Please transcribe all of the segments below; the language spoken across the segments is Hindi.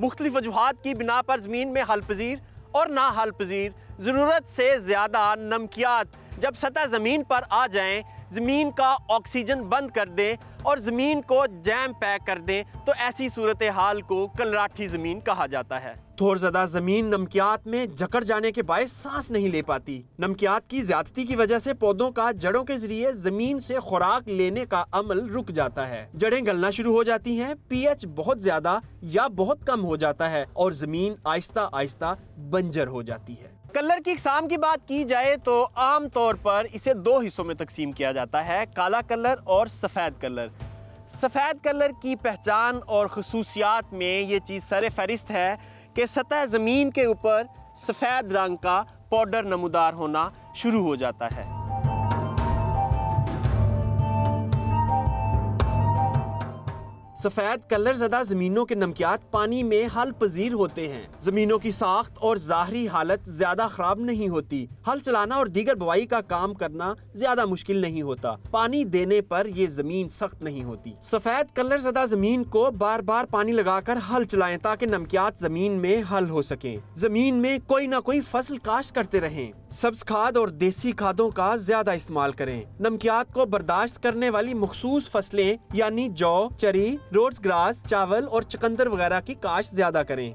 मुख्तलिफ़ वजूहत की बिना पर ज़मीन में हल पजीर और ना हल पजीर ज़रूरत से ज़्यादा नमकियात। जब सतह ज़मीन पर आ जाएँ, ज़मीन का ऑक्सीजन बंद कर दें और ज़मीन को जैम पैक कर दें तो ऐसी सूरत हाल को कलराठी ज़मीन कहा जाता है। थोरजदा ज़मीन नमकियात में जकड़ जाने के बायस सांस नहीं ले पाती। नमकियात की ज्यादती की वजह से पौधों का जड़ों के ज़रिए ज़मीन से खुराक लेने का अमल रुक जाता है। जड़ें गलना शुरू हो जाती हैं, पीएच बहुत ज़्यादा या बहुत कम हो जाता है और ज़मीन आहिस्ता आहिस्ता बंजर हो जाती है। कलर की इकसाम की बात की जाए तो आम तौर पर इसे दो हिस्सों में तकसीम किया जाता है, काला कलर और सफ़ेद कलर। सफ़ेद कलर की पहचान और खसूसियात में ये चीज़ सर फहरिस्त है कि सतह ज़मीन के ऊपर सफ़ेद रंग का पाउडर नमदार होना शुरू हो जाता है। सफ़ेद कलर जदा जमीनों के नमकियात पानी में हल पजीर होते हैं। जमीनों की साख्त और जाहरी हालत ज़्यादा खराब नहीं होती। हल चलाना और दीगर बवाई का काम करना ज़्यादा मुश्किल नहीं होता। पानी देने पर ये ज़मीन सख्त नहीं होती। सफ़ेद कलर जदा ज़मीन को बार बार पानी लगाकर हल चलाएँ ताकि नमकियात ज़मीन में हल हो सके। ज़मीन में कोई ना कोई फ़सल काश्त करते रहें। सब्ज खाद और देसी खादों का ज़्यादा इस्तेमाल करें। नमकियात को बर्दाश्त करने वाली मखसूस फ़सलें यानी जौ, चरी रोड्स, ग्रास, चावल और चकंदर वगैरह की काश ज़्यादा करें।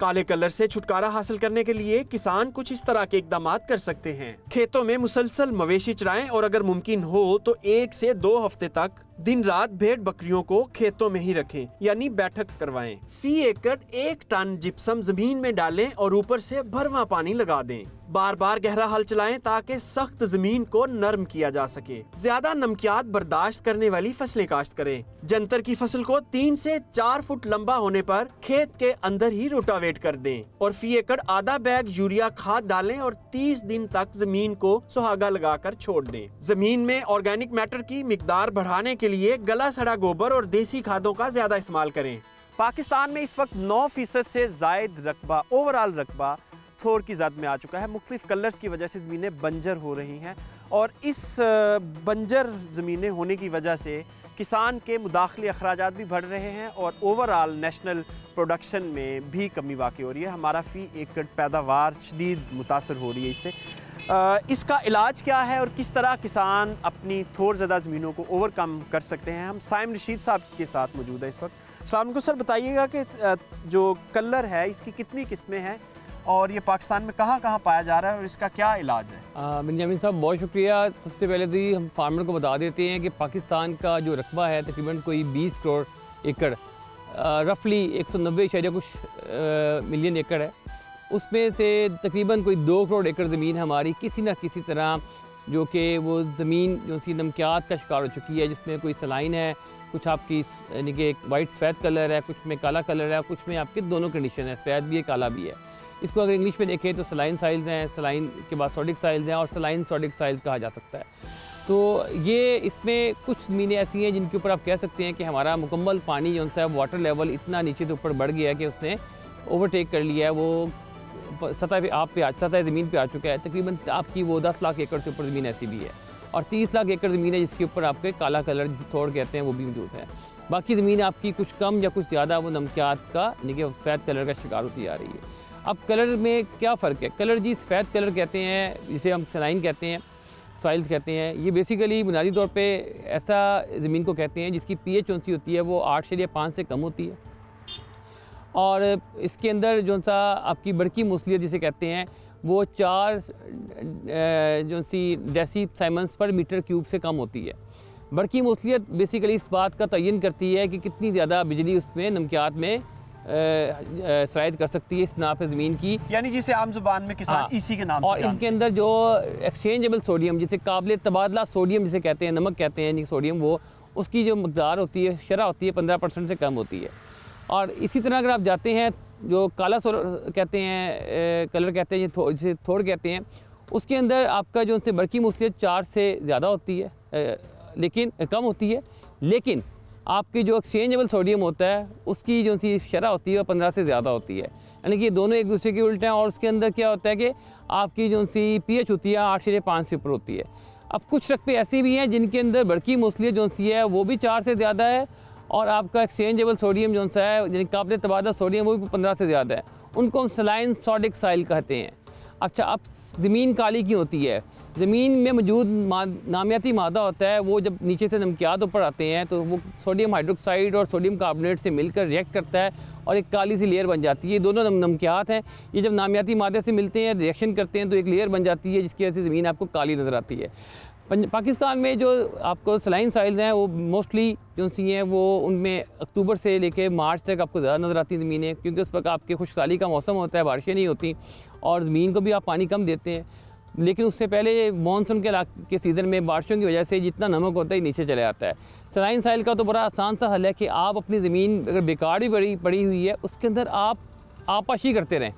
काले कलर से छुटकारा हासिल करने के लिए किसान कुछ इस तरह के इकदाम कर सकते हैं। खेतों में मुसलसल मवेशी चराएँ और अगर मुमकिन हो तो एक से दो हफ़्ते तक दिन रात भेड़ बकरियों को खेतों में ही रखें, यानी बैठक करवाएँ। फ़ी एकड़ एक टन जिप्सम ज़मीन में डालें और ऊपर से भरवा पानी लगा दें। बार बार गहरा हल चलाएँ ताकि सख्त ज़मीन को नरम किया जा सके। ज़्यादा नमकियात बर्दाश्त करने वाली फ़सलें काश्त करें। जंतर की फ़सल को तीन से चार फुट लंबा होने पर खेत के अंदर ही रोटावेट कर दें और फ़ी एकड़ आधा बैग यूरिया खाद डालें और 30 दिन तक ज़मीन को सुहागा लगाकर छोड़ दें। ज़मीन में ऑर्गेनिक मैटर की मकदार बढ़ाने के लिए गला सड़ा गोबर और देसी खादों का ज़्यादा इस्तेमाल करें। पाकिस्तान में इस वक्त नौ फ़ीसद से जायद रकबा, ओवरऑल रकबा थोर की जद में आ चुका है। मुख्तलिफ़ कलर्स की वजह से ज़मीनें बंजर हो रही हैं और इस बंजर ज़मीनें होने की वजह से किसान के मुदाखली अखराज भी बढ़ रहे हैं और ओवरऑल नेशनल प्रोडक्शन में भी कमी वाक़ हो रही है। हमारा फ़ी एकड़ पैदावार शदीद मुतासर हो रही है इससे। इसका इलाज क्या है और किस तरह किसान अपनी थोर ज़्यादा ज़मीनों को ओवरकम कर सकते हैं? हम साइम रशीद साहब के साथ मौजूद है इस वक्त। सलाम सर, बताइएगा कि जो कलर है, इसकी कितनी किस्में हैं? और ये पाकिस्तान में कहाँ कहाँ पाया जा रहा है और इसका क्या इलाज है? मिनजामिन साहब, बहुत शुक्रिया। सबसे पहले तो ये हम फार्मर को बता देते हैं कि पाकिस्तान का जो रकबा है, तकरीबन कोई 20 करोड़ एकड़ रफली एक सौ नब्बे कुछ मिलियन एकड़ है। उसमें से तकरीबन कोई दो करोड़ एकड़ ज़मीन हमारी, किसी न किसी तरह जो कि वो ज़मीन, जो सी नमकियात का शिकार हो चुकी है, जिसमें कोई सलाइन है, कुछ आपकी यानी कि एक वाइट सफ़ेद कलर है, कुछ में काला कलर है, कुछ में आपके दोनों कंडीशन है सफ़ेद भी है, काला भी है। इसको अगर इंग्लिश में देखें तो सलाइन साइल्स हैं सलाइन के बाद सोडिक साइल्स हैं और सलाइन सोडिक साइल्स कहा जा सकता है। तो ये इसमें कुछ ज़मीनें ऐसी हैं जिनके ऊपर आप कह सकते हैं कि हमारा मुकम्मल पानी जो सा वाटर लेवल इतना नीचे से ऊपर बढ़ गया है कि उसने ओवरटेक कर लिया है। वो सतह पे, आप पे आ, सतह ज़मीन पे आ चुका है। तकरीबन आपकी वो दस लाख एकड़ से ऊपर ज़मीन ऐसी भी है और तीस लाख एकड़ ज़मीन है जिसके ऊपर आपके काला कलर जिसे थोड़ कहते हैं वो भी मौजूद है। बाकी ज़मीन आपकी कुछ कम या कुछ ज़्यादा वो नमकियात का, यानी कि सफ़ेद कलर का शिकार होती जा रही है। अब कलर में क्या फ़र्क है? कलर जी सफ़ेद कलर कहते हैं, जिसे हम सलाइन कहते हैं सॉइल्स कहते हैं। ये बेसिकली बुनियादी तौर पे ऐसा ज़मीन को कहते हैं जिसकी पी एच सी होती है वो आठ से या पाँच से कम होती है। और इसके अंदर जो सा आपकी बड़की मूसलियत जिसे कहते हैं, वो चार जो सी डेसी साइमंस पर मीटर क्यूब से कम होती है। बड़की मूसलियत बेसिकली इस बात का तयन करती है कि कितनी ज़्यादा बिजली उसमें नमकियात में शराइत कर सकती है इस बना पर ज़मीन की। यानी जिसे आम ज़ुबान में किसान हाँ, इसी के नाम और इनके अंदर जो एक्सचेंजेबल सोडियम जिसे काबिल तबादला सोडियम जिसे कहते हैं नमक कहते हैं सोडियम वो उसकी जो मकदार होती है शरह होती है पंद्रह परसेंट से कम होती है। और इसी तरह अगर आप जाते हैं जो काला सोर कहते हैं कलर कहते हैं थो, जिसे थोड़ कहते हैं उसके अंदर आपका जो उनसे बड़की मुख्तलियत चार से ज़्यादा होती है लेकिन कम होती है। लेकिन आपकी जो एक्सचेंजेबल सोडियम होता है, उसकी जो सी शरह होती है, वो पंद्रह से ज़्यादा होती है। यानी कि दोनों एक दूसरे के उल्टे हैं और उसके अंदर क्या होता है कि आपकी जो सी पी होती है, आठ से पाँच से ऊपर होती है। अब कुछ रकबे ऐसे भी हैं, जिनके अंदर बड़की मौसलियत जो सी है, वो भी चार से ज़्यादा है, और आपका एक्सचेंजेबल सोडियम जो सा है, यानी काबिल तबादला सोडियम वो भी पंद्रह से ज़्यादा है। उनको हम सलाइन सॉडिक साइल कहते हैं। अच्छा अब ज़मीन काली की होती है? ज़मीन में मौजूद नामियाती मादा होता है, वो जब नीचे से नमकियात ऊपर आते हैं तो वो सोडियम हाइड्रोक्साइड और सोडियम कार्बोनेट से मिलकर रिएक्ट करता है और एक काली सी लेयर बन जाती है। ये दोनों नम, नमकियात हैं। ये जब नामियाती मादे से मिलते हैं, रिएक्शन करते हैं तो एक लेयर बन जाती है, जिसकी वजह से ज़मीन आपको काली नज़र आती है। पाकिस्तान में जो आपको सलाइन साइल्स हैं, वो मोस्टली जो सी हैं, वो उनमें अक्टूबर से लेके मार्च तक आपको ज़्यादा नज़र आती हैं ज़मीनें, क्योंकि उस वक्त आपके खुशहाली का मौसम होता है, बारिशें नहीं होती और ज़मीन को भी आप पानी कम देते हैं। लेकिन उससे पहले मानसून के के सीज़न में बारिशों की वजह से जितना नमक होता है नीचे चले आता है। सलाइन साइल का तो बड़ा आसान सा हल है कि आप अपनी ज़मीन अगर बेकार भी बड़ी पड़ी हुई है, उसके अंदर आप आपाशी करते रहें।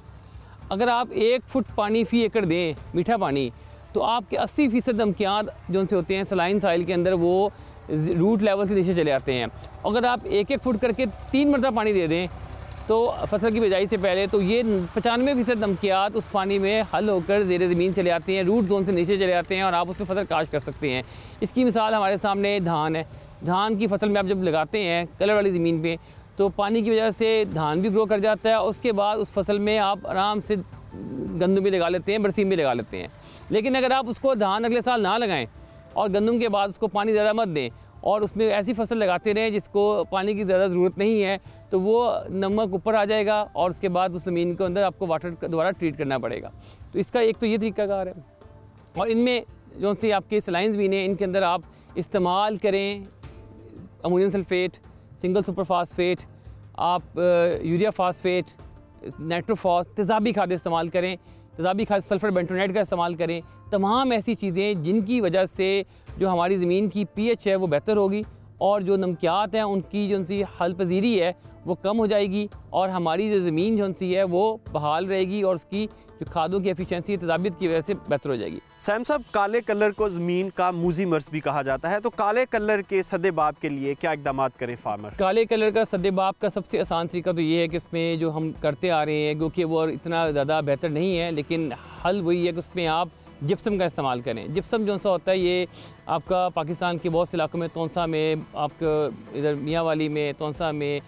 अगर आप एक फुट पानी, फ़ी एकड़ दें, मीठा पानी तो आपके 80 फ़ीसद नमकियात जो से होते हैं, सलाइन साइल के अंदर वो रूट लेवल से नीचे चले आते हैं। अगर आप एक एक फुट करके तीन मरतबा पानी दे दें तो फ़सल की बिजाई से पहले तो ये पचानवे फ़ीसद नमकियात उस पानी में हल होकर जेर ज़मीन चले आते हैं रूट जोन से नीचे चले आते हैं और आप उसमें फ़सल काश कर सकते हैं। इसकी मिसाल हमारे सामने धान है। धान की फ़सल में आप जब लगाते हैं कलर वाली ज़मीन पर तो पानी की वजह से धान भी ग्रो कर जाता है, उसके बाद उस फ़सल में आप आराम से गंदम भी लगा लेते हैं, बरसीम भी लगा लेते हैं। लेकिन अगर आप उसको धान अगले साल ना लगाएँ और गंदम के बाद उसको पानी ज़्यादा मत दें और उसमें ऐसी फ़सल लगाते रहें जिसको पानी की ज़्यादा ज़रूरत नहीं है तो वो नमक ऊपर आ जाएगा और उसके बाद उस ज़मीन के अंदर आपको वाटर द्वारा ट्रीट करना पड़ेगा। तो इसका एक तो ये तरीकाकार है। और इनमें जो सी आपके सलाइंस भी हैं, इनके अंदर आप इस्तेमाल करें ammonium sulphate single super phosphate आप यूरिया फास्फेट नाइट्रोफॉस तेज़ाबी खाद इस्तेमाल करें। तेज़ाबी खाद सल्फ़र बेंटोनेट का इस्तेमाल करें। तमाम ऐसी चीज़ें जिनकी वजह से जो हमारी ज़मीन की पीएच है वो बेहतर होगी। और जो नमकियात हैं उनकी जो सी हल पजीरी है वो कम हो जाएगी और हमारी जो ज़मीन जो सी है वो बहाल रहेगी और उसकी जो खादों की एफिशिएंसी तजाबियत की वजह से बेहतर हो जाएगी। सैम साहब काले कलर को ज़मीन का मूजी मर्स भी कहा जाता है तो काले कलर के सदेबाब के लिए क्या इकदाम करें फार्मर? काले कलर का सदेबाब का सबसे आसान तरीका तो ये है कि उसमें जो हम करते आ रहे हैं क्योंकि वो इतना ज़्यादा बेहतर नहीं है लेकिन हल वही है कि उसमें आप जिप्सम का इस्तेमाल करें। जिप्सम जो सा होता है, ये आपका पाकिस्तान के बहुत से इलाकों में तोनसा में, आपका इधर मियाँ वाली में तोनसा में,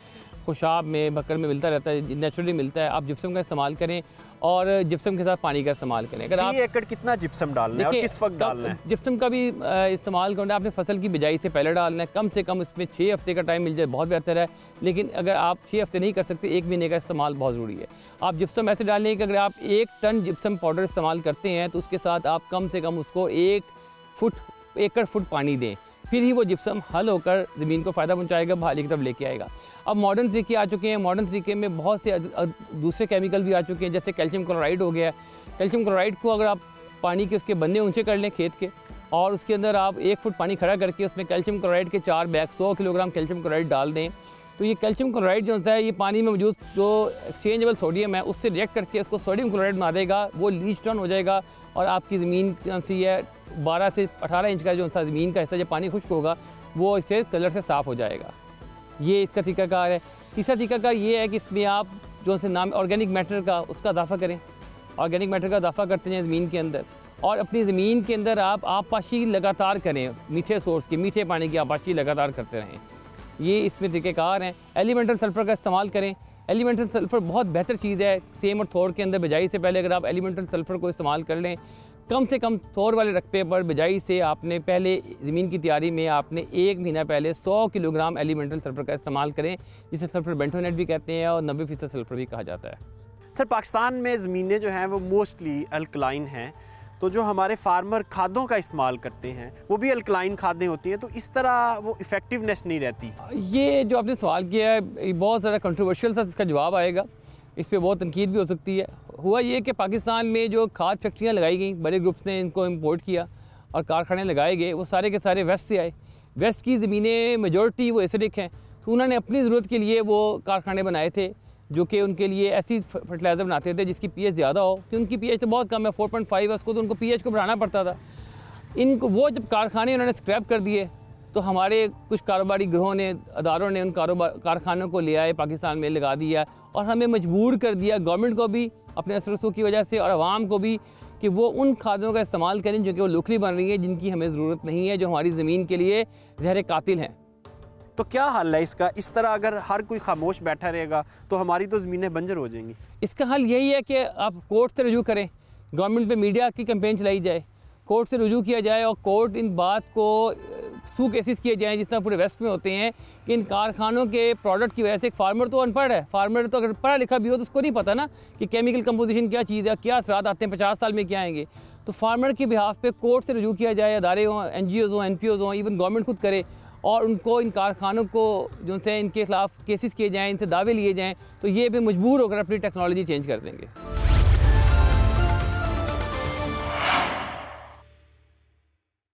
खुशाब में बकर में मिलता रहता है नेचुरली मिलता है। आप जिप्सम का इस्तेमाल करें और जिप्सम के साथ पानी का इस्तेमाल करें। अगर आप एकड़ कितना जिप्सम डालना है और किस वक्त डालना है? जिप्सम का भी इस्तेमाल करना है आपने फ़सल की बिजाई से पहले डालना है कम से कम इसमें छः हफ़्ते का टाइम मिल जाए बहुत बेहतर है। लेकिन अगर आप छः हफ़्ते नहीं कर सकते एक महीने का इस्तेमाल बहुत ज़रूरी है। आप जिप्सम ऐसे डालें कि अगर आप एक टन जिप्सम पाउडर इस्तेमाल करते हैं तो उसके साथ आप कम से कम उसको एक फुट एकड़ फुट पानी दें। फिर ही वो जिप्सम हल होकर ज़मीन को फ़ायदा पहुँचाएगा बहाली की तरफ़ लेके आएगा। अब मॉडर्न तरीके आ चुके हैं मॉडर्न तरीके में बहुत से दूसरे केमिकल भी आ चुके हैं, जैसे कैल्शियम क्लोराइड हो गया। कैल्शियम क्लोराइड को अगर आप पानी के उसके बंदे ऊँचे कर लें खेत के, और उसके अंदर आप एक फुट पानी खड़ा करके उसमें कैल्शियम क्लोराइड के चार बैग सौ किलोग्राम कैल्शियम क्लोराइड डाल दें तो ये कैल्शियम क्लोराइड जो होता है, ये पानी में मौजूद जो एक्सचेंजेबल सोडियम है, उससे रिएक्ट करके उसको सोडियम क्लोराइड बना देगा वो लीच टर्न हो जाएगा, और आपकी ज़मीन सी है, बारह से अठारह इंच का जो सा ज़मीन का हिस्सा जब पानी खुश्क होगा, वो इससे कलर से साफ़ हो जाएगा। ये इसका तरीकाकार है। तीसरा तरीकाकार ये है कि इसमें आप जो से नाम ऑर्गेनिक मैटर का, उसका इजाफा करें। ऑर्गेनिक मैटर का इजाफा करते हैं ज़मीन के अंदर। और अपनी ज़मीन के अंदर आप आपाशी लगातार करें, मीठे सोर्स की, मीठे पानी की आपाशी लगातार करते रहें। ये इसमें तरीक़ेकार हैं। एलिमेंटल सल्फ़र का इस्तेमाल करें। एलिमेंटल सल्फ़र बहुत बेहतर चीज़ है सेम और थोड़ के अंदर बजाई से पहले अगर आप एलिमेंटल सल्फ़र को इस्तेमाल कर लें कम से कम थोर वाले रकबे पर बिजाई से आपने पहले ज़मीन की तैयारी में आपने एक महीना पहले 100 किलोग्राम एलिमेंटल सल्फ़र का इस्तेमाल करें जिसे सल्फ़र बेंटोनेट भी कहते हैं और नब्बे फ़ीसद सल्फ़र भी कहा जाता है। सर पाकिस्तान में ज़मीनें जो हैं वो मोस्टली अल्कलाइन हैं। तो जो हमारे फार्मर खादों का इस्तेमाल करते हैं वो भी अल्कलाइन खादें होती हैं तो इस तरह वो इफ़ेक्टिवनेस नहीं रहती? ये जो आपने सवाल किया है बहुत ज़्यादा कंट्रोवर्शियल सा इसका जवाब आएगा। इस पर बहुत तनकीद भी हो सकती है। हुआ ये कि पाकिस्तान में जो खाद फैक्ट्रियाँ लगाई गई, बड़े ग्रुप्स ने इनको इम्पोर्ट किया और कारखाने लगाए गए, वो सारे के सारे वेस्ट से आए। वेस्ट की ज़मीनें मेजोरिटी वो एसिडिक हैं तो उन्होंने अपनी ज़रूरत के लिए वो कारखाने बनाए थे, जो कि उनके लिए ऐसी फर्टिलाइज़र बनाते थे जिसकी पीएच ज़्यादा हो, कि उनकी पीएच तो बहुत कम है 4.5 है, उसको तो उनको पीएच को बढ़ाना पड़ता था। इनको, वो जब कारखाने उन्होंने स्क्रैप कर दिए तो हमारे कुछ कारोबारी ग्रोहों ने, अदारों ने उन कारोबार कारखानों को ले आए, पाकिस्तान में लगा दिया और हमें मजबूर कर दिया, गवर्नमेंट को भी अपने असर असरसों की वजह से और आवाम को भी कि वो उन खादों का इस्तेमाल करें जो कि वो लोकली बन रही है जिनकी हमें ज़रूरत नहीं है जो हमारी ज़मीन के लिए जहर कातिल हैं। तो क्या हल है इसका? इस तरह अगर हर कोई खामोश बैठा रहेगा तो हमारी तो ज़मीनें बंजर हो जाएँगी। इसका हल यही है कि आप कोर्ट से रजू करें गवर्नमेंट पे मीडिया की कैंपेन चलाई जाए कोर्ट से रजू किया जाए और कोर्ट इन बात को सू केसेस किए जाएँ जिस तरह पूरे वेस्ट में होते हैं कि इन कारखानों के प्रोडक्ट की वजह से एक फार्मर तो अनपढ़ है। फार्मर तो अगर पढ़ा लिखा भी हो तो उसको नहीं पता ना कि केमिकल कंपोजिशन क्या चीज़ है क्या असरात आते हैं, पचास साल में क्या आएँगे। तो फार्मर के बिहाफ पे कोर्ट से रजू किया जाए, अदारे हों एन जी हों एन पी ओज़ हों इवन गवर्नमेंट खुद करे और उनको, इन कारखानों को जो से इनके खिलाफ केसेस किए जाएँ, इनसे दावे लिए जाएँ तो ये भी मजबूर होकर अपनी टेक्नोलॉजी चेंज कर देंगे।